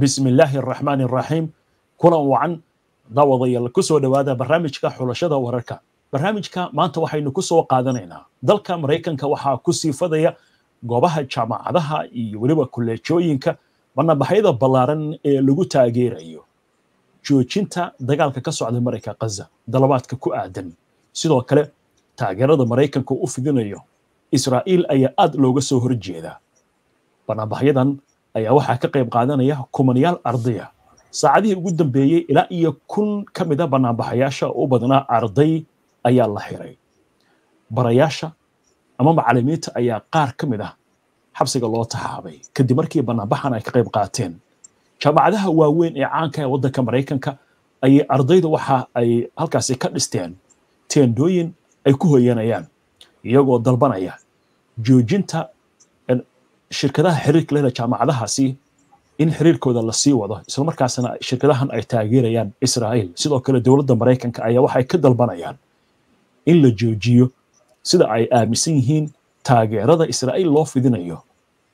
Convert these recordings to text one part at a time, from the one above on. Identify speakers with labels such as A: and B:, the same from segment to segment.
A: bismi illaahi araxmaani araxiim kulan wacan daawadayaal ku soo dhowaada barnaamijka xulashada wararka. Barnaamijka maanta waxaynu ku soo qaadanaynaa. Dalka maraykanka waxaa ku sii fadaya goobaha jaamacadaha iyo weliba kuleejooyinka banabaxyada ballaaran ee lagu taageerayo. Joojinta dagaalka ka socda marayka kaza dalabaadka ku aadan. Sidoo kale taageerada maraykanka u fidinayo israa'iil ayaa aad looga soo horjeedaa banaanbaxyadan ayaa waxaa ka qayb qaadanaya kumanayaal ardaya saacadihii ugu dambeeyey ilaa iyo kun ka mida banaanbaxayaasha u badnaa arday ayaa la xiray. Barayaasha ama macallimiinta ayaa qaar ka mid ah xabsiga loo taxaabay. Kadib markii banaanbaxan ay ka qayb qaateen jaamacadaha waaweyn ee caanka ee waddanka maraykanka ayay ardayda waxa ay halkaasi ka dhisteen teendooyin ay ku hoyanayaan iyagoo dalbanaya. Joojinta shirkadaha xiriirka lehda jaamacadahaasi in xiriirkooda la sii wado islamarkaasna shirkadahan ay taageerayaan israa'iil. Sidoo kale dowladda maraykanka ayaa waxay ka dalbanayaan in la joojiyo sida ay aaminsan yihiin taageerada israa'iil loo fidinayo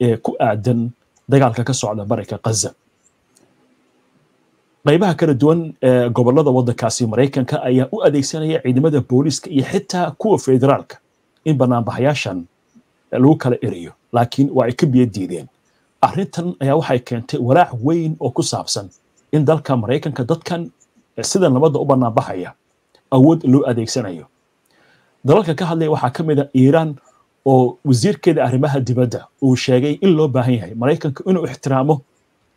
A: ee ku aadan dagaalka ka socda marayka kaza qaybaha kala duwan ee gobollada waddankaasi maraykanka ayaa u adeegsanaya ciidamada booliiska iyo xitaa kuwa federaalka in banaanbaxayaashan lagu kala erayo laakiin waa ay ka biyo diideen arrintan ayaa waxay keentay walaac weyn oo ku saabsan in dalka maraykanka dadkan sida nabadda u banaanbaxaya awood loo adeegsanayo. Dalalka ka hadlaya waxaa ka mid a iiraan oo wasiirkeeda arrimaha dibadda uu sheegay in loo baahan yahay maraykanka inuu ixtiraamo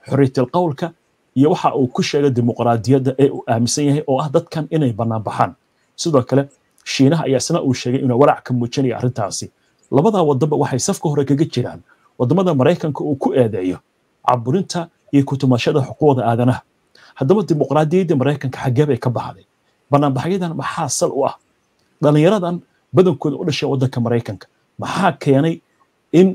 A: xorriyatul qowlka iyo waxa uu ku sheegay dimuqraadiyadda ee uu aaminsan yahay oo ah dadkan inay banaanbaxaan sidoo kale shiinaha ayaa isna uu sheegay inuu walaac ka muujinaya arrintaasi labadaa waddanba waxay safka hore kaga jiraan waddamada maraykanka uu ku eedeeyo caburinta iyo kutumashada xuquuqda aadanaha. Haddaba dimuqraadiyadda maraykanka xaggee bay ka baxday. Banaanbaxyadan maxaa sal u ah? Dhallinyaradan badankooda u dhashay waddanka maraykanka. Maxaa keenay in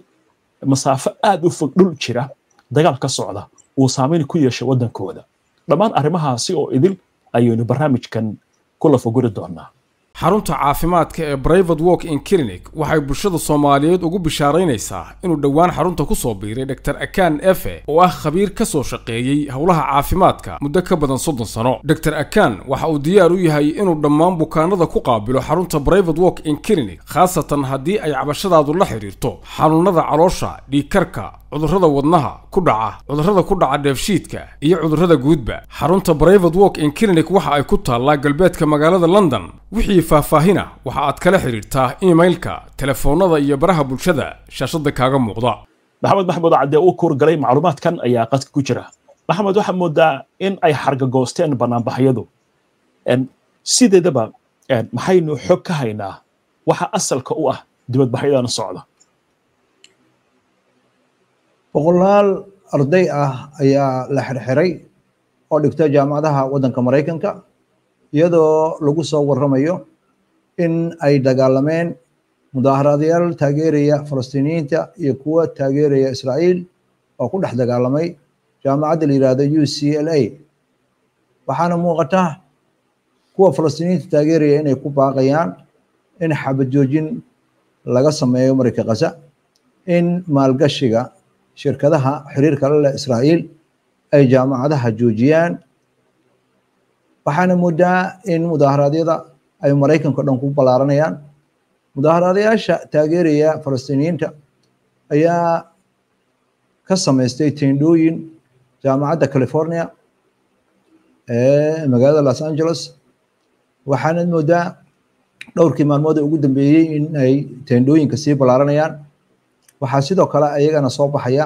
A: masaafo aad u fog dhul jira dagaal ka socda uu saameyn ku yeeshay waddankooda? Dhammaan arrimahaasi oo idil ayaynu barnaamijkan ku lafaguri doonaa
B: xarunta caafimaadka ee brivate walk in clinic waxay bulshada soomaaliyeed ugu bishaaraynaysaa inuu dhowaan xarunta ku soo biiray dr akan efe oo ah khabiir ka soo shaqeeyey howlaha caafimaadka muddo ka badan soddon sano. Dr akan waxa uu diyaar u yahay inuu dhammaan bukaanada ku qaabilo xarunta brivate walk in clinic khaasatan haddii ay cabashadaadu la xidhiirto xanuunada caloosha dhiigkarka cudurrada wadnaha ku dhaca cudurrada ku dhaca dheefshiidka iyo cudurrada guudba. Xarunta brivate walk in clinic waxa ay ku taallaa galbeedka magaalada london. Wixii faahfaahina waxa aad kala xidhiirtaa imailka telefoonnada iyo baraha bulshada shaashadda kaaga muuqda.
A: Maxamed maxamuud caddee uu kuurgalay macluumaadkan ayaa qadka ku jira. Maxamed waxaa moodaa in ay xargagoosteen banaanbaxyadu. Sideedaba maxaynu xog ka haynaa waxa asalka u ah dibadbaxyadan socda
C: boqolaal arday ah ayaa la xirxiray oo dhigta jaamacadaha waddanka maraykanka iyadoo lagu soo warramayo in ay dagaalameen mudaaharaadayaal taageeraya falastiiniyiinta iyo kuwa taageeraya israa'iil oo ku dhex dagaalamay jaamacadda la yidhaahdo u c l a. Waxaana muuqata kuwa falastiiniyiinta taageeraya inay ku baaqayaan in xabad joojin laga sameeyo marayka khaza in maalgashiga shirkadaha xiriirka la leh israa'iil ay jaamacadaha joojiyaan. Waxaana moodaa in mudaaharaadyada ay maraykanka dhan ku ballaaranayaan mudaaharaadayaasha taageeraya falastiiniyiinta ayaa ka samaystay tendhooyin jaamacadda california ee magaalada los angeles. Waxaana moodaa dhowrkii maalmood ugu dambeeyey in ay tendhooyinka sii ballaaranayaan waxaa sidoo kale ayagana soo baxaya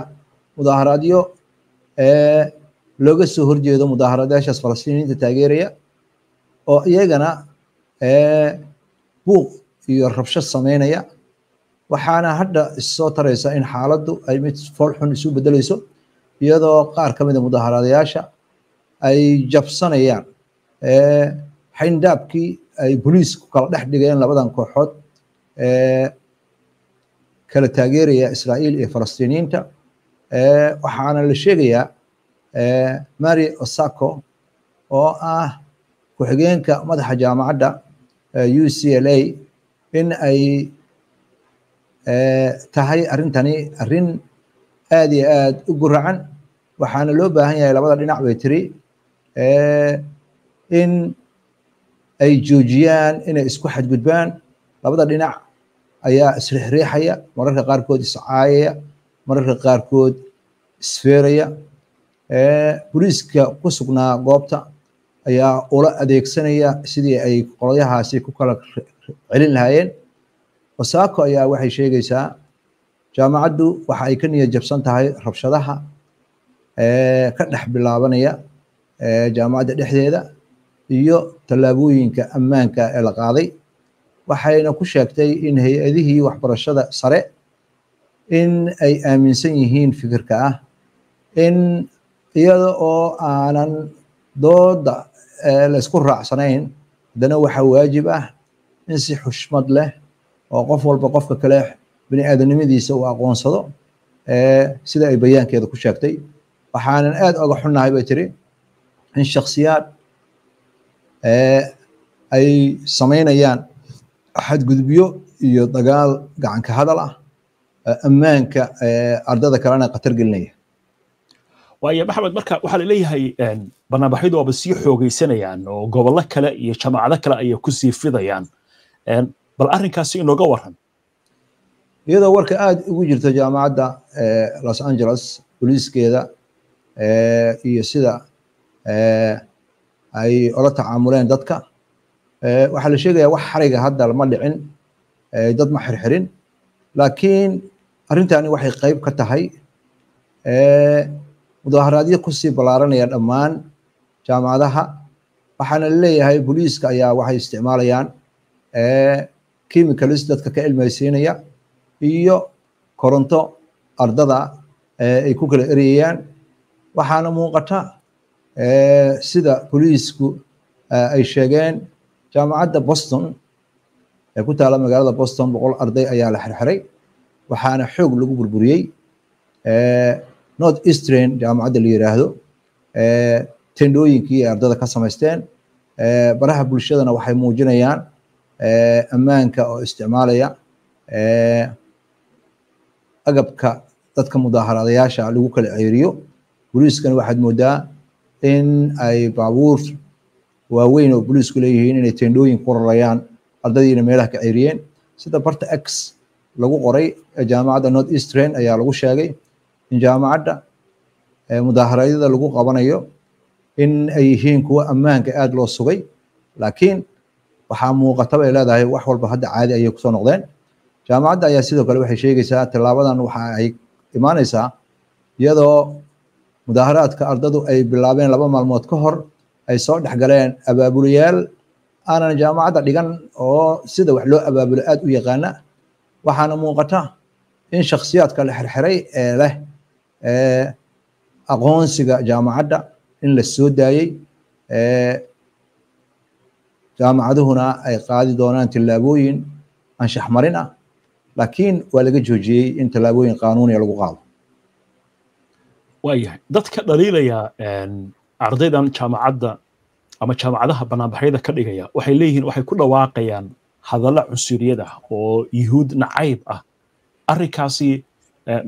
C: mudaaharaadyo looga soo horjeedo mudaaharaadayaashaas falastiiniyiinta taageeraya oo iyagana buuq iyo rabsho sameynaya. Waxaana hadda issoo taraysa in xaaladdu ay mid foolxun isu bedelayso iyadoo qaar ka mida mudaaharaadayaasha ay jabsanayaan xayndaabkii ay boliisku kala dhex dhigeen labadan kooxood kala taageeraya israa'iil iyo falastiiniyiinta waxaana la sheegayaa mary osako oo ah ku-xigeenka madaxa jaamacadda u c l a in ay tahay arrintani arrin aad iyo aad u guracan waxaana loo baahan yahay labada dhinac bay tiri in ay joojiyaan inay isku xadgudbaan. Labada dhinac ayaa isriixriixaya mararka qaarkood iscaayaya mararka qaarkood isfeeraya. Boliiska ku sugnaa goobta ayaa ula adeegsanaya sidii ay qolyahaasi ku kala celin lahaayeen. Wasaako ayaa waxay sheegaysaa jaamacaddu waxa ay ka niyad jabsan tahay rabshadaha ka dhex bilaabanaya jaamacadda dhexdeeda iyo tallaabooyinka ammaanka ee la qaaday waxayna ku sheegtay in hay'adihii waxbarashada sare in ay aaminsan yihiin fikirka ah in iyada oo aanan dooda laysku raacsanayn haddana waxaa waajib ah in si xushmad leh oo qof walba qofka kale bini aadanimadiisa uu aqoonsado sida ay bayaankeeda ku sheegtay. Waxaanan aad oga xunnahay bay tiri in shaksiyaad ay samaynayaan xadgudubyo iyo dagaal gacanka hadal ah ammaanka ardada kalena khatar gelinaya.
A: Waayo maxamed marka waxaa la leeyahay barnaamijyadu waaba sii xoogaysanayaan oo gobollo kale iyo jaamacado kale ayay ku sii fidayaan. Bal arrinkaasi inooga waran
C: iyadoo warka aad ugu jirta jaamacadda los angeles boliiskeeda iyo sida ay ola tacaamuleen dadka waxaa la sheegayaa wax xariga hadda lama dhicin dad ma xirxirin laakiin arrintani waxay qayb ka tahay mudaaharaadyo ku sii ballaaranaya dhammaan jaamacadaha. Waxaana la leeyahay boliiska ayaa waxay isticmaalayaan chemicalis dadka ka ilmaysiinaya iyo koronto ardada ay ku kala ereyayaan waxaana muuqata sida boliisku ay sheegeen jaamacadda boston ee ku taala magaalada boston boqol arday ayaa la xirxiray waxaana xoog lagu burburiyey north eastern jaamacadda la yiraahdo tendooyinkii ay ardada ka samaysteen baraha bulshadana waxay muujinayaan ammaanka oo isticmaalaya agabka dadka mudaaharaadayaasha lagu kala ceeriyo boliiskana waxaad moodaa in ay baabuur waaweyn oo boliisku leeyihiin inay tendooyin ku rarayaan ardadiina meelaha ka ceeriyeen sida barta x lagu qoray jaamacadda north eastern ayaa lagu sheegay in jaamacadda mudaaharadyada lagu qabanayo in ay yihiin kuwa ammaanka aad loo sugay. Laakiin waxaa muuqata bay leedahay wax walba hadda caadi ayay ku soo noqdeen. Jaamacadda ayaa sidoo kale waxay sheegaysaa tillaabadan waxa ay imaanaysaa iyadoo mudaaharaadka ardadu ay bilaabeen laba maalmood ka hor ay soo dhex galeen abaabulayaal aanan jaamacadda dhigan oo sida wax loo abaabulo aad u yaqaana waxaana muuqata in shakhsiyaadka la xirxiray ee leh aqoonsiga jaamacadda in la soo daayey jaamacaduhuna ay qaadi doonaan tillaabooyin anshax marin ah laakiin waa laga joojiyey in tillaabooyin qaanuuniya lagu qaado.
A: Waayahay dadka dhaliilaya ardaydan jaamacadda ama jaamacadaha banaanbaxyada ka dhigaya waxay leeyihiin waxay ku dhawaaqayaan hadalla cunsuriyad ah oo yuhuud nacayb ah. Arrinkaasi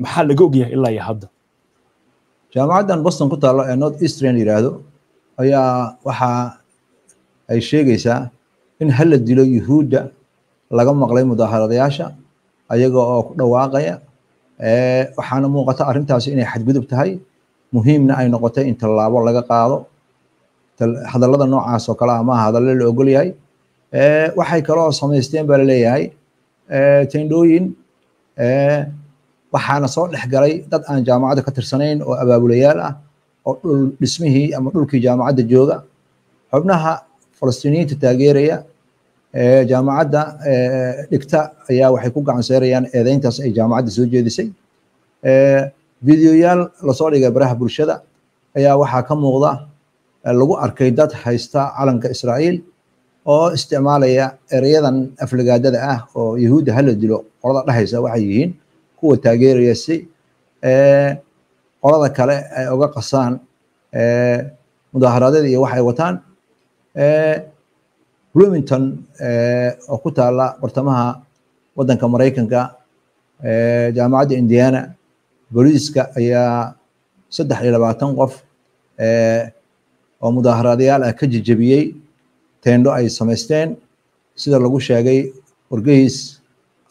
A: maxaa laga ogyahay ilaa iyo hadda?
C: Jaamacaddan boston ku taalo ee north eastern yiraahdo ayaa waxa ay sheegaysaa in hala dilo yuhuudda laga maqlay mudaaharaadayaasha ayaga oo ku dhawaaqaya waxaana muuqata arrintaasi inay xadgudub tahay. Muhiimna ay noqotay in tallaabo laga qaado hadallada noocaas oo kale ah maaha hadalle la ogol yahay waxay kaloo samaysteen baa la leeyahay tendooyin waxaana soo dhex galay dad aan jaamacadda ka tirsanayn oo abaabulayaal ah oo dhul dhismihii ama dhulkii jaamacadda jooga. Xubnaha falastiiniyiinta taageeraya jaamacadda dhigta ayaa waxay ku gacan eedeyntaas ay jaamacadda soo jeedisay. Videoyaal la soo dhigay baraha bulshada ayaa waxaa ka muuqda lagu arkay dad haysta calanka israa'iil oo isticmaalaya ereyadan aflagaadada ah oo yahuudda hala dilo qolada dhehaysa waxay yihiin kuwa taageeraya si qolada kale ay oga qasaan mudaaharaadada iyo waxay wataan. Bloomington oo ku taala bartamaha waddanka maraykanka jaamacadda indiana booliiska ayaa saddex iyo labaatan qof oo mudaaharaadayaal ah ka jejebiyey teendho ay samaysteen sida lagu sheegay wargeys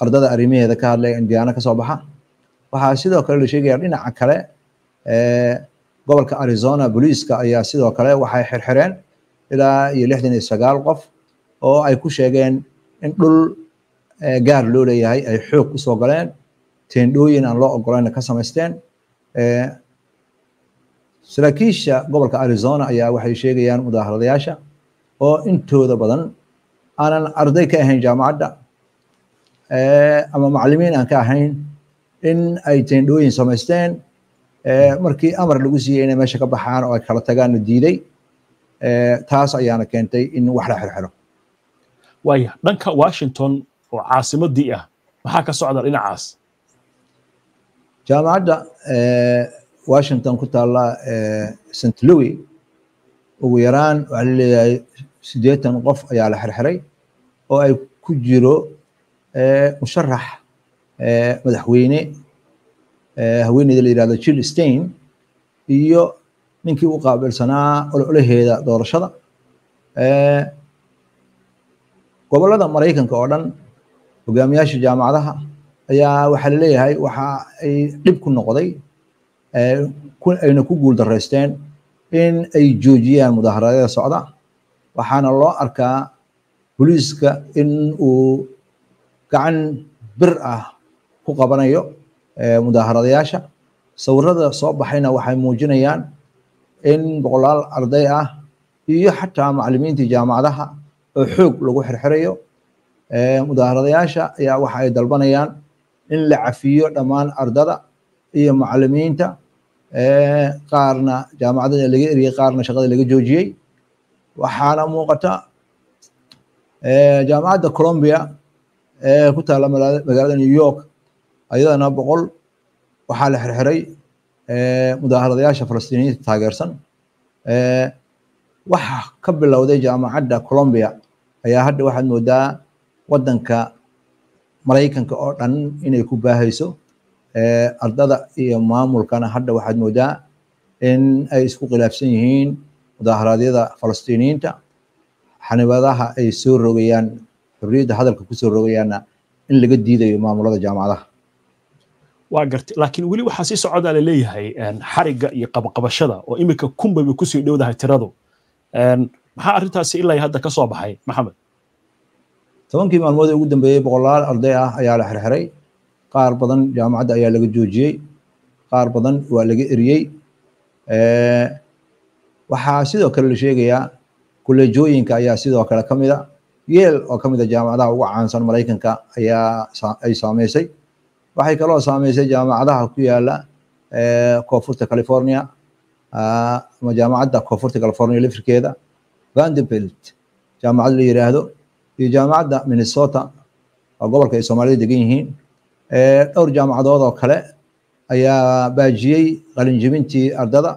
C: ardada arrimaheeda ka hadlaya indiana ka soo baxa. Waxaa sidoo kale la sheegaya dhinaca kale gobolka arizona booliiska ayaa sidoo kale waxay xirxireen ilaa iyo lixdan iyo sagaal qof oo ay ku sheegeen in dhul gaar loo leeyahay ay xoog u soo galeen teendhooyin aan loo ogolayna ka samaysteen saraakiisha gobolka arizona ayaa waxay sheegayaan mudaaharadayaasha oo intooda badan aanan arday ka ahayn jaamacadda ama macalimiin aan ka ahayn in ay teendhooyin samaysteen. Markii amar lagu siiyey inay meesha ka baxaan oo ay kala tagaanna diiday taas ayaana keentay in wax la xirxiro.
A: Waaya dhanka washington oo caasimadii ah maxaa ka socda dhinacaas?
C: Jaamacadda washington ku taalla st louis. Ugu yaraan waxaa la leeyahay siddeetan qof ayaa la xirxiray oo ay ku jiro musharax madaxweyne haweeneyda la yihahdo jill stein iyo ninkii u qaabilsanaa ololaheeda doorashada. Gobolada maraykanka oo dhan hogaamiyaasha jaamacadaha ayaa waxaa la leeyahay waxa ay dhib ku noqday ayna ku guul daraysteen in ay joojiyaan mudaaharaadyada socda. Waxaana loo arkaa booliiska in uu gacan bir ah ku qabanayo mudaaharadayaasha sawirada soo baxayna waxay muujinayaan in boqolaal arday ah iyo xataa macalimiintii jaamacadaha oo xoog lagu xirxirayo mudaaharadayaasha ayaa waxa ay dalbanayaan in la cafiyo dhammaan ardada iyo macalimiinta qaarna jaamacadada laga eriyey qaarna shaqada laga joojiyey. Waxaana muuqata jaamacadda colombia ee ku taalla magaalada new york ayadana boqol. Waxaa la xirxiray mudaaharadayaasha falastiiniyiinta taageersan. Waxa ka bilowday jaamacadda colombia ayaa hadda waxaad moodaa waddanka maraykanka oo dhan inay ku baahayso ardada iyo maamulkana hadda waxaad moodaa in ay isku khilaafsan yihiin mudaaharaadyada falastiiniyiinta xanibadaha ay soo rogayaan xorriyadda hadalka ku soo rogayaanna in laga diidayo maamulada jaamacadaha.
A: Waa gartay laakiin weli waxaa sii socdaa la leeyahay xarigga iyo qabaqabashada oo iminka kunbay bay ku sii dhowdahay tiradu. Maxaa arrintaasi ilaa hadda ka soo baxay maxamed?
C: Tobankii maalmood ee ugu dambeeyey boqolaal arday ah ayaa la xirxiray qaar badan jaamacadda ayaa laga joojiyey qaar badan waa laga eriyey. Waxaa sidoo kale la sheegayaa kuleejooyinka ayaa sidoo kale ka mida. Yeel oo ka mida jaamacadaha ugu caansan maraykanka ayaa ay saameysay waxay kaloo saameysay jaamacadaha ku yaalla koonfurta california ama jaamacadda koonfurta california lifirkeeda vanderbilt jaamacad la yiraahdo iyo jaamacadda minnesota oo gobolka ay soomaalida degan yihiin dhowr jaamacadood oo kale ayaa baajiyey qalinjibintii ardada.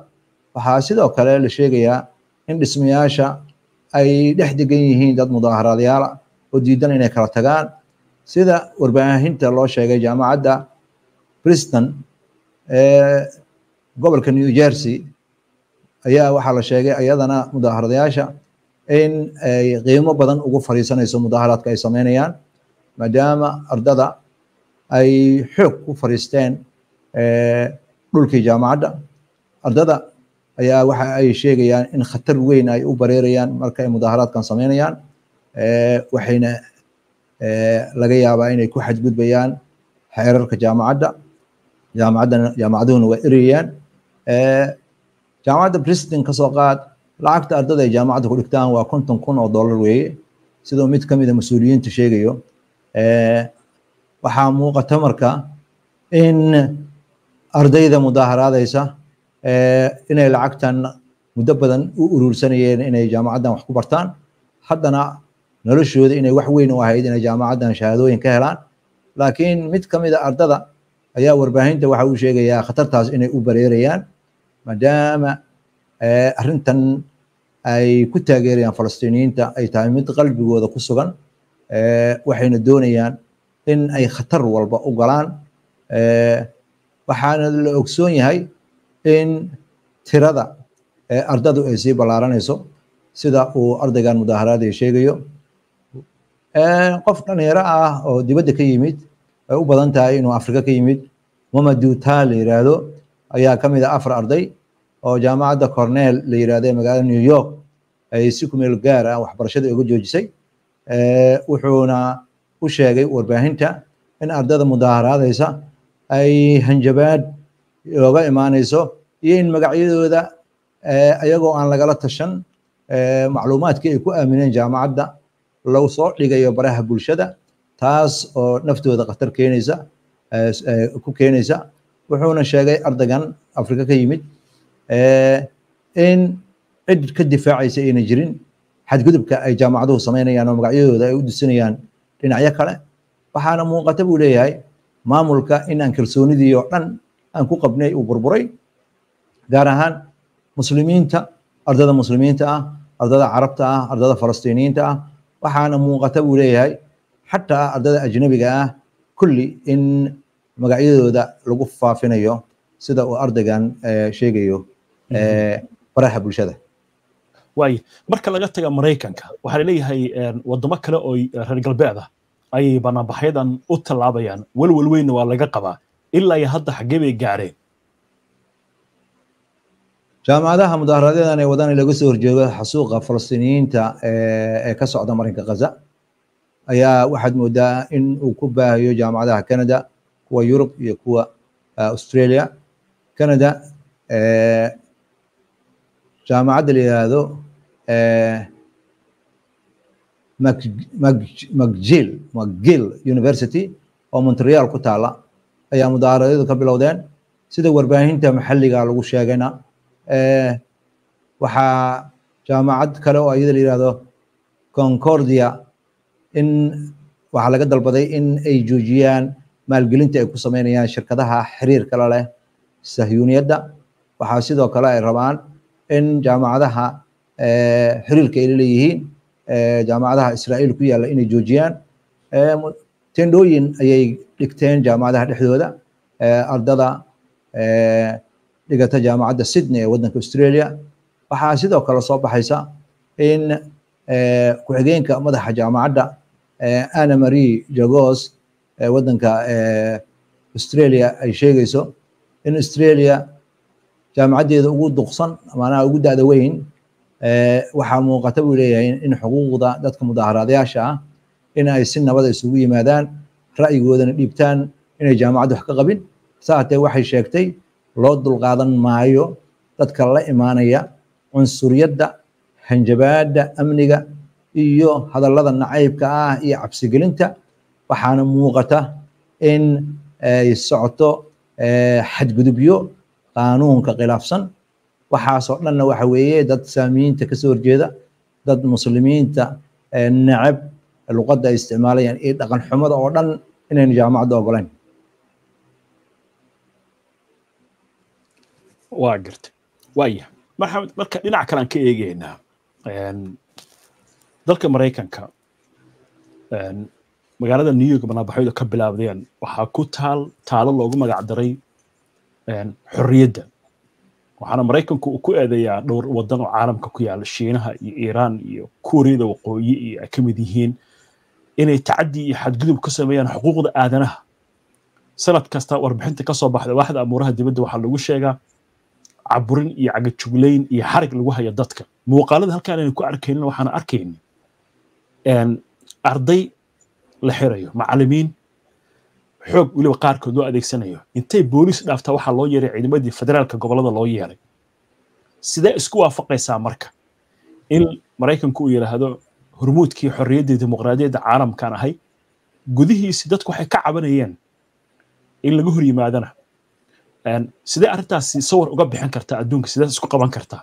C: Waxaa sidoo kale la sheegayaa in dhismayaasha ay dhex degan yihiin dad mudaaharaadyaala oo diidan inay kala tagaan. Sida warbaahinta loo sheegay jaamacadda briston ee gobolka new jersey ayaa waxaa la sheegay iyadana mudaharadayaasha in ay qiimo badan ugu fariisanayso mudaharaadka ay sameynayaan maadaama ardada ay xoog ku fariisteen dhulkii jaamacadda. Ardada ayaa waxa ay sheegayaan in khatar weyn ay u bareerayaan marka ay mudaharaadkan sameynayaan waxayna laga yaabaa inay ku xadgudbayaan xeerarka jaamacadda. Jaamacaddana jaamacaduhuna waa erayaan jaamacadda briston ka soo qaad lacagta ardada ay jaamacadda ku dhigtaan waa konton kun oo dollar weeye. Sidoo mid kamida mas'uuliyiintu sheegayo waxaa muuqata marka in ardayda mudaaharaadaysa inay lacagtan muddo badan u urursanayeen inay jaamacaddan wax ku bartaan. Haddana noloshooda inay wax weyn u ahayd inay jaamacaddan shahaadooyin ka helaan. Laakiin mid kamida ardada ayaa warbaahinta waxa uu sheegayaa khatartaas inay u bareerayaan maadaama arrintan ay ku taageerayaan falastiiniyiinta ay tahay mid qalbigooda ku sugan waxayna doonayaan in ay khatar walba u galaan. Waxaana la ogsoon yahay in tirada ardadu ay sii ballaaranayso sida uu ardaygan mudaaharaadaya sheegayo. Qof dhalinyaro ah oo dibadda ka yimid ay u badan tahay inuu afrika ka yimid mamadu ta la yiraahdo ayaa ka mid ah afar arday oo jaamacadda cornell la yiraahdo ee magaalada new york ay si kumeel gaar ah waxbarashada uga joojisay. Wuxuuna u sheegay warbaahinta in ardada mudaaharaadaysa ay hanjabaad looga imaanayso iyo in magacyadooda ayagoo aan lagala tashan macluumaadkii ay ku aamineen jaamacadda lagu soo dhigayo baraha bulshada taas oo naftooda khatar keenaysa ku keenaysa. Wuxuuna sheegay ardaygan afrika ka yimid in cid ka difaacaysa ayna jirin xadgudubka ay jaamacaduhu samaynayaan oo magacyadooda ay u disinayaan dhinacyo kale. Waxaana muuqata buu leeyahay maamulka in aan kalsoonidii oo dhan aan ku qabnay uu burburay gaar ahaan muslimiinta ardada muslimiinta ah ardada carabta ah ardada falastiiniyiinta ah. Waxaana muuqata buu leeyahay xataa ardada ajnabiga ah kulli in magacyadooda lagu faafinayo sida uu ardaygan sheegayo baraha bulshada
A: waayo marka laga taga maraykanka waxaa la leeyahay wadamo kale oo reer galbeed ayay banaanbaxyadan u tallaabayaan. Welwel weynna waa laga qabaa ilaa iyo hadda xaggee bay gaareen.
C: Jaamacadaha mudaaharadyadan ee wadaan laga soo horjeedo xasuuqa falastiiniyiinta ee ka socda marinka gaza ayaa waxaad moodaa in uu ku baahayo jaamacadaha canada kuwa yurub iyo kuwa australia. Canada jaamacadda la yiraahdo mcgill mcgill university oo montreal ku taala ayaa mudaaharadyadu ka bilowdeen. Sida warbaahinta maxalliga lagu sheegayna waxaa jaamacad kale oo iyada la yiraahdo concordia in waxaa laga dalbaday in ay joojiyaan maalgelinta ay ku sameynayaan shirkadaha xiriirka la leh sahyuuniyadda waxaa sidoo kale ay rabaan in jaamacadaha xiriirka ay leeyihiin jaamacadaha israa'iil ku yaalla inay joojiyaan. Tendooyin ayay dhigteen jaamacadaha dhexdooda. Ardada dhigata jaamacadda sydney ee waddanka australia. Waxaa sidoo kale soo baxaysa in ku-xigeenka madaxa jaamacadda anna marie jagos ee waddanka australia ay sheegayso in australia jaamacaddeeda ugu duqsan maanaha ugu da'da weyn waxaa muuqata buu leeyahay in xuquuqda dadka mudaaharaadayaasha ah in ay si nabada isugu yimaadaan ra'yigoodana dhiibtaan inay jaamacadda wax ka qabin. Saatee waxay sheegtay loo dulqaadan maayo dadka la imaanaya cunsuriyadda hanjabaadda amniga iyo hadallada nacaybka ah iyo cabsigelinta. Waxaana muuqata in ay socoto xadgudubyo qaanuunka khilaafsan waxaasoo dhanna waxa weeye dad saamiyiinta ka soo horjeeda dad muslimiinta necab luqadda ay isticmaalayaan iyo dhaqan xumada oo dhan inaynu jaamacadda ogolayn
A: waa garta waaya maxamed marka dhinac kale aan ka eegeynaa dalka maraykanka magaalada new york banaabaxyadu ka bilaabdeen waxaa ku taal taalo loogu magac daray xorriyadda waxaana maraykanku uu ku eedeeyaa dhowr waddan oo caalamka ku yaalla shiinaha iyo iiraan iyo kuuriyada waqooyi iyo ay ka mid yihiin inay tacaddi iyo xadgudub ka sameeyaan xuquuqda aadanaha. Sanad kasta warbixinta ka soo baxda waaxda amuuraha dibadda waxaa lagu sheegaa caburin iyo cagajuglayn iyo xarig lagu haya dadka. Muuqaalada halkaan aynu ku arkaynin waxaan arkayni arday la xirayo macallimiin xoog weliba qaarkood loo adeegsanayo. Intay booliis dhaaftaa waxaa loo yeeray ciidamadii federaalka gobollada loo yeeray? Sidee isku waafaqaysaa marka? In maraykanku uu yidhaahdo hormuudkii xorriyaddii dimuqraadiyadda caalamkan ahay gudihiisi dadku waxay ka cabanayeen in laga hor yimaadana sidee arrintaasi sawir uga bixin kartaa adduunka? Sidee isku qaban kartaa?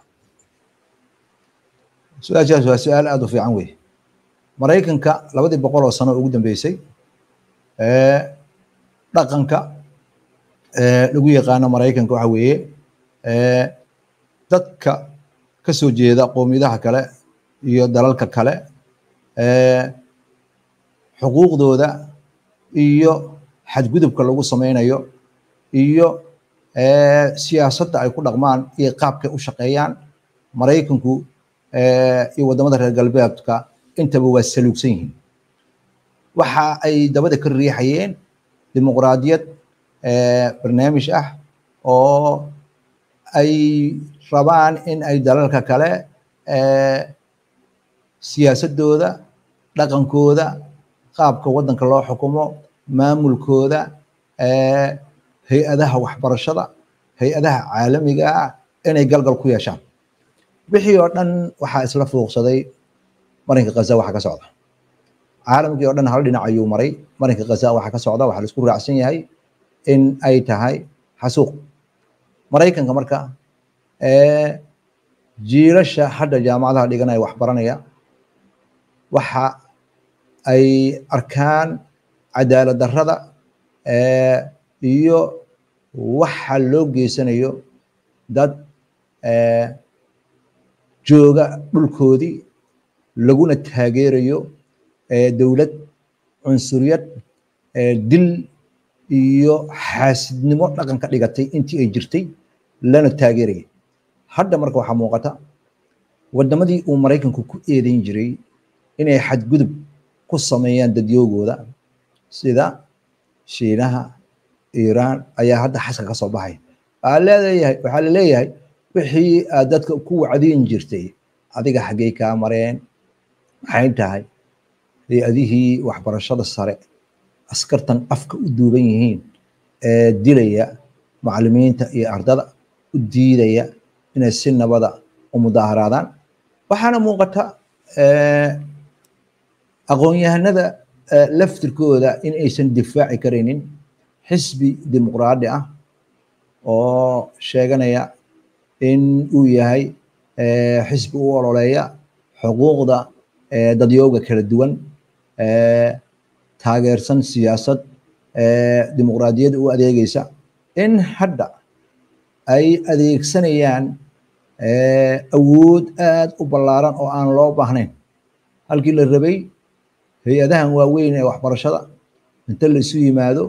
C: Su'aashaas waa su'aal aada u fiican wey maraykanka labadii boqol oo sano ugu dambeysay dhaqanka lagu yaqaano maraykanka waxa weeye dadka ka soo jeeda qowmiyadaha kale iyo dalalka kale xuquuqdooda iyo xadgudubka lagu sameynayo iyo siyaasadda ay ku dhaqmaan iyo qaabkay u shaqeeyaan maraykanku iyo waddamada reer galbeedka intaba waa saluugsan yihiin. Waxa ay dabada ka riixayeen dimuqraadiyad barnaamij ah oo ay rabaan in ay dalalka kale siyaasadooda dhaqankooda qaabka waddanka loo xukumo maamulkooda hay'adaha waxbarashada hay'adaha caalamiga ah inay galgal ku yeeshaan. Wixii oo dhan waxaa isla fuuqsaday marinka khaza waxa ka socda caalamkii oo dhan hal dhinac ayuu maray. Marinka khaza waxa ka socda waxaa la isku raacsan yahay in ay tahay xasuuq. Maraykanka marka jiilasha hadda jaamacadaha dhiganaya waxbaranaya waxa ay arkaan cadaalad darrada iyo waxa loo geysanayo dad jooga dhulkoodii laguna taageerayo dowlad cunsuriyad dil iyo xaasidnimo dhaqan ka dhigatay intii ay jirtay lana taageeraya hadda marka waxaa muuqata waddamadii uu maraykanku ku eedeyn jiray inay xadgudub ku sameeyaan dadyoogooda sida shiinaha iiraan ayaa hadda xaska ka soo baxay. Waxaa leeyahay waxaa la leeyahay wixii aad dadka ku wacdiin jirtay adiga xaggey kaa mareen maxay tahay hay'adihii waxbarashada sare. Askartan afka u duuban yihiin ee dilaya macallimiinta iyo ardada u diidaya inay si nabada u mudaaharaadaan. Waxaana muuqata aqoon-yahanada laftirkooda in aysan difaaci karaynin. Xisbi dimuqraadi ah oo sheeganaya in uu yahay xisbi u ololeeya xuquuqda dadyooga kala duwan taageersan siyaasad dimuqraadiyadda u adeegeysa in hadda ay adeegsanayaan awood aad u ballaaran oo aan loo baahnayn. Halkii la rabay hay'adahan waaweyn ee waxbarashada inta la isu yimaado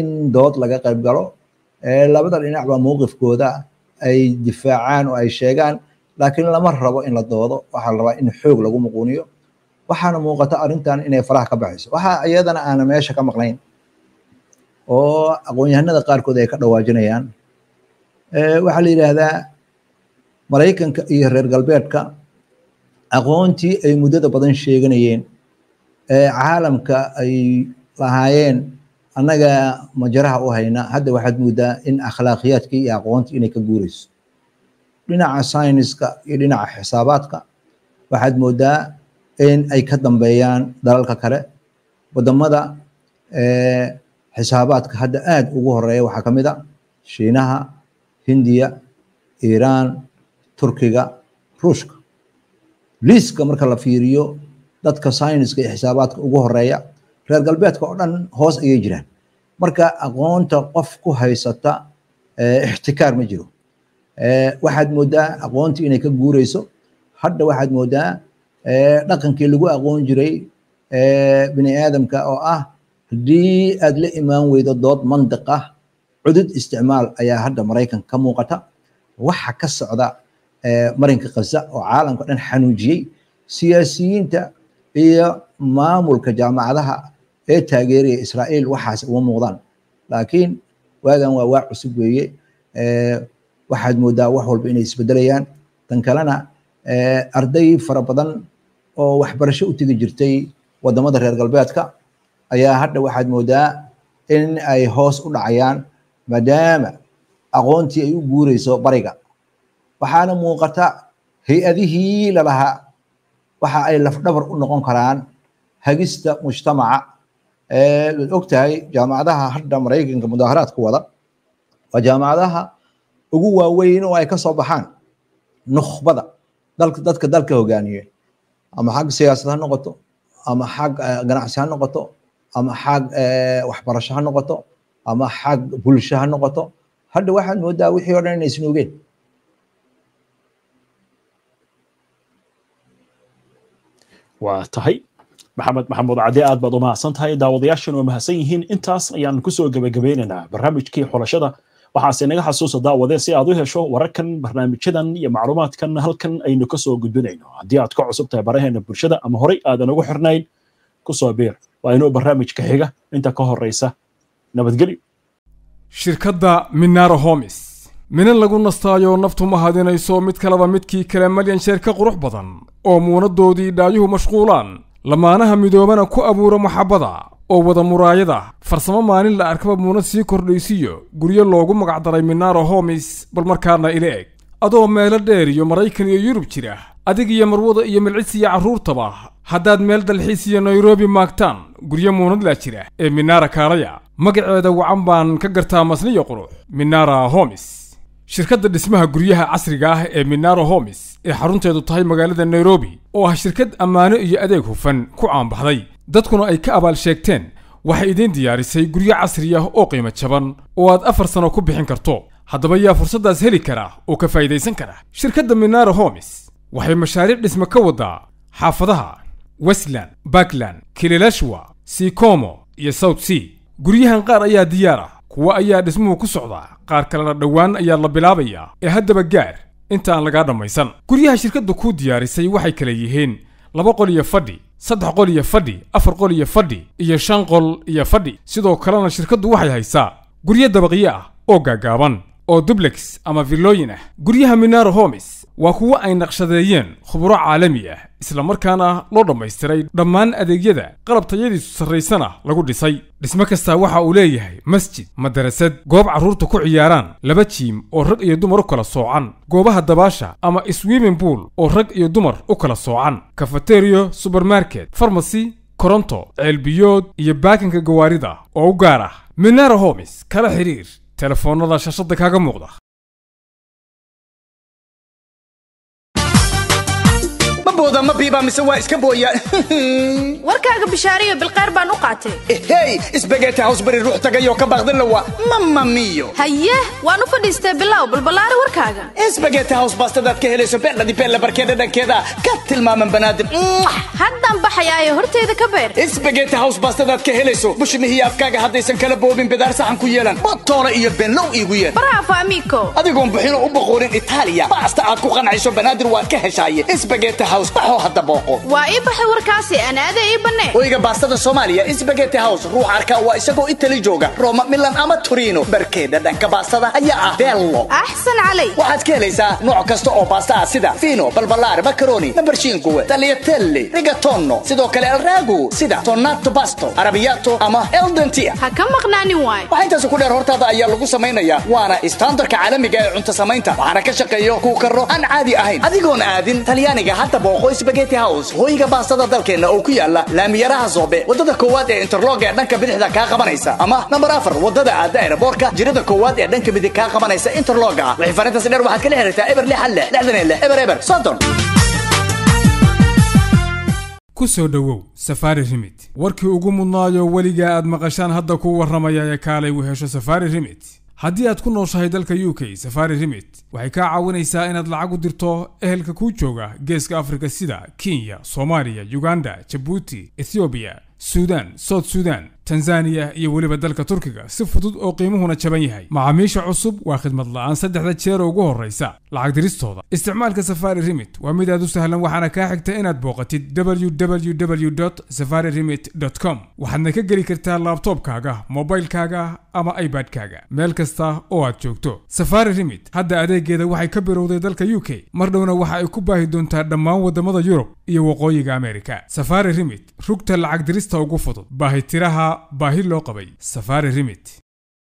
C: in dood laga qayb galo labada dhinacba mowqifkooda ay difaacaan oo ay sheegaan laakiin lama rabo in la doodo. Waxaa la rabaa in xoog lagu muquuniyo waxaana muuqata arrintan inay faraha ka baxayso. Waxaa iyadana aana meesha ka maqnayn oo aqoon-yahanada qaarkood ay ka dhawaajinayaan. Waxaa la yidhaahdaa maraykanka iyo reer galbeedka aqoontii ay muddada badan sheeganayeen. Caalamka ay lahaayeen annaga majaraha u hayna. Hadda waxaad moodaa in akhlaaqiyaadkii iyo aqoontii inay ka guureyso dhinaca sayniska iyo dhinaca xisaabaadka. Waxaad moodaa in ay ka dambeeyaan dalalka kale. Wadamada xisaabaadka hadda aad ugu horreeya waxaa ka mid a shiinaha hindiya iiraan turkiga ruushka. Liiska marka la fiiriyo dadka sayniska iyo xisaabaadka ugu horreeya reer galbeedka oo dhan hoos ayay jiraan. Marka aqoonta qof ku haysata ixtikaar ma jiro. Waxaad moodaa aqoontii inay ka guureyso. Hadda waxaad moodaa dhaqankii lagu aqoon jiray bini aadamka oo ah haddii aad la imaan weydo dood mandiq ah cudud isticmaal ayaa hadda maraykanka ka muuqata. Waxa ka socda marinka khaza oo caalamka dhan xanuujiyey siyaasiyiinta iyo maamulka jaamacadaha ee taageeraya israa'iil waxaas uma muuqdaan. Laakiin waagan waa waa cusub weeye. Waxaad moodaa wax walba inay isbedelayaan tan kalena arday fara badan oo waxbarasho u tegi jirtay waddamada reer galbeedka ayaa hadda waxaad moodaa in ay hoos u dhacayaan maadaama aqoontii ay u guureyso bariga. Waxaana muuqata hay'adihii lalahaa waxa ay lafdhabar u noqon karaan hagista mujtamaca waad og tahay jaamacadaha hadda maraykanka mudaaharaadka wada. Waa jaamacadaha ugu waaweyn oo ay ka soo baxaan nukhbada dadka dalka hogaaniye ama xag siyaasad ha noqoto ama xag ganacsi ha noqoto ama xag waxbarasho ha noqoto ama xag bulsho ha noqoto hadda waxaad moodaa wixii o dhan inay isnuugeen
A: waa tahay. Maxamed maxamuud cadi aad baad u mahadsan tahay. Daawadayaashan waa mahadsan yihiin. Intaas ayaan ku soo gebagabeynaynaa barnaamijkii xulashada waxaase naga xasuusa daawade si aad u hesho wararkan barnaamijyadan iyo macluumaadkan halkan aynu ka soo gudbinayno. Haddii aad ka cusub tahay baraheena bulshada ama horey aadan ugu xirnayn ku soo biir waa inuu barnaamijka xiga. Inta ka horeysa nabadgelyo.
B: Shirkadda minaro homis minan lagu nastaayo naftu ma hadinayso mid kaleba midkii kale malyan sheer ka qurux badan oo muunadoodii dhaayuhu mashquulaan. Lamaanaha midoobana ku abuura maxabbada oo wada muraayada. Farsamo maalin la arkaba muunad sii kordhaysiyo guryo loogu magacdaray minaro homis bal markaana ila eg. Adoo meelo dheer iyo maraykan iyo yurub jira adig iyo marwada iyo milcis iyo carruurtaba haddaad meel dalxiis iyo nairobi maagtaan guryo muunadlaa jira ee minara kaalaya magaceeda wacan baan ka gartaa masniyo qurux. Minara homis shirkadda dhismaha guryaha casriga ah ee minaro homis ee xarunteedu tahay magaalada nairobi oo ah shirkad ammaano iyo adeeg hufan ku caanbaxday dadkuna ay ka abaal sheegteen waxay idiin diyaarisay guryo casri ah oo qiimo jaban oo aad afar sano ku bixin karto. Haddaba yaa fursaddaas heli kara oo ka faa'idaysan kara. Shirkadda minaro homis waxay mashaariic dhisme ka waddaa xaafadaha westland bakland kililashwa sikomo iyo south sea. Guryahan qaar ayaa diyaar ah kuwo ayaa dhismuhu ku socdaa qaar kalena dhowaan ayaa la bilaabayaa ee haddaba gaar inta aan lagaa dhammaysan. Guryaha shirkadda kuu diyaarisay waxay kala yihiin laba qol iyo fadhi saddex qol iyo fadhi afar qol iyo fadhi iyo shan qol iyo fadhi. Sidoo kalena shirkaddu waxay haysaa guryo dabaqyo ah oo gaagaaban oo dublex ama villooyin ah. Guryaha minaro homis waa kuwo ay naqshadeeyeen khuburo caalami ah isla markaana loo dhammaystiray dhammaan adeegyada qalab tayadiisu sarraysana lagu dhisay. Dhismo kastaa waxa uu leeyahay masjid madarasad goob carruurta ku ciyaaraan laba jiim oo rag iyo dumar u kala soocan goobaha dabaasha ama swimming pool oo rag iyo dumar u kala soocan kafateriyo subermarket farmasy koronto ceelbiyood iyo baakinka gawaarida oo u gaar ah. Minaro homis kala xidhiir telefoonnada shashadda kaaga muuqda
D: booda ma biiba mise waa iska booyaan
E: warkaaga bishaariyo bilqeyr baan u qaatay.
D: Hey isbageeti hows bari ruux tagayoo ka baaqdan lawa. Mama miyo
E: haye waan u fadhiistay bilow balballaari warkaaga.
D: Isbageeti hows baastadaad ka helayso beeldhadi beella barkeedha dhankeeda. Ka tilmaaman banaadim
E: haddaan baxayaayo horteeda ka beer.
D: Isbageeti hows baastadaad ka helayso. Bushmihiyo afkaaga haddaysan kala boobin bidaar saxan ku yeelan. Botoole iyo benlow iigu yeer
E: bravo amigo.
D: Adigoon buxino u boqoorin itaaliya. Baasta aad ku qancayso banaadir waad ka heshaaye isbageeti hows baxoo hadda booqo
E: waa ii baxay warkaasi anaada ii bannee
D: oyga baastada soomaaliya isbageeti hows ruux arka waa isagoo itali jooga roma milan ama torino barkeeda dhanka baastada ayaa ah bello
E: axsan calay
D: waxaad ka helaysaa nooc kasta oo baasta ah sida fino balbalaar macaroni nambarshiinkuwe tagliatelle rigatono sidoo kale alragu sida tonato basto arabiyato ama eldentia
E: ha ka maqnaanin waay
D: waxaa intaas ku dheer hortaada ayaa lagu samaynayaa waana istaandarka caalamiga ee cunto samaynta waxaana ka shaqeeyo kuu karo aan caadi ahayn adigoon aadin talyaaniga hadda booqo spageti house. Hooyiga baastada dalkeenna oo ku yaalla laamiyaraha soobe. Wadada koowaad ee interlog ee dhanka bidixda kaa qabanaysa. Ama nambar afar waddada aada aeroboorka jirada koowaad ee dhanka midig kaa qabanaysa interloga. Wixii farintaasi dheer waxaad kala xiriirtaa eber lix hal lix lixdan lix eber eber soddon
B: ku soo dhowow safaari rimit warkii ugu mudnaayo weligaa aad maqashaan hadda kuu warramaya ee kaalay u hesho safaari rimit haddii aad ku nooshahay dalka u k safari rimit waxay kaa caawinaysaa inaad lacag u dirto ehelka kuu jooga geeska afrika sida kenya soomaaliya uganda jabuuti ethoobiya suudaan south suudaan tanzaniya iyo weliba dalka turkiga si fudud oo qiimuhuna jaban yahay. Macaamiisha cusub waa khidmad la'aan saddexda jeer ugu horraysa lacag diristooda. Isticmaalka safari rimit waa mid aad u sahlan waxaana kaa xigta inaad booqatid www safari rimit com waxaadna ka geli kartaa laabtoobkaaga mobilkaaga ama ibadkaaga meel kasta oo aad joogto. Safari rimit hadda adeegeeda waxay ka birowday dalka u k mar dhowna waxa ay ku baahi doontaa dhammaan waddamada yurub iyo waqooyiga amerika safari rimit rugta lacag dirista ugu fudud. Baahitiraha baahi loo qabay safari rimit